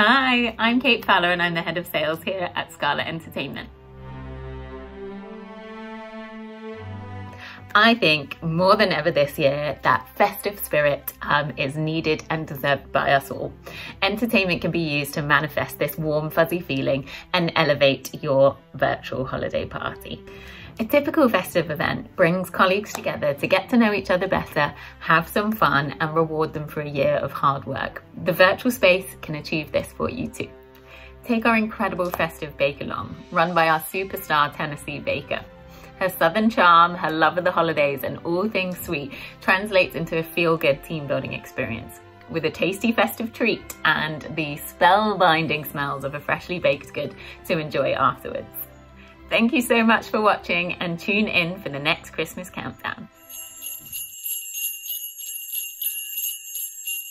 Hi, I'm Kate Fowler and I'm the head of sales here at Scarlett Entertainment. I think more than ever this year that festive spirit um, is needed and deserved by us all. Entertainment can be used to manifest this warm fuzzy feeling and elevate your virtual holiday party. A typical festive event brings colleagues together to get to know each other better, have some fun and reward them for a year of hard work. The virtual space can achieve this for you too. Take our incredible festive bake along, run by our superstar Tennessee baker. Her southern charm, her love of the holidays, and all things sweet translates into a feel-good team building experience with a tasty festive treat and the spellbinding smells of a freshly baked good to enjoy afterwards. Thank you so much for watching and tune in for the next Christmas countdown.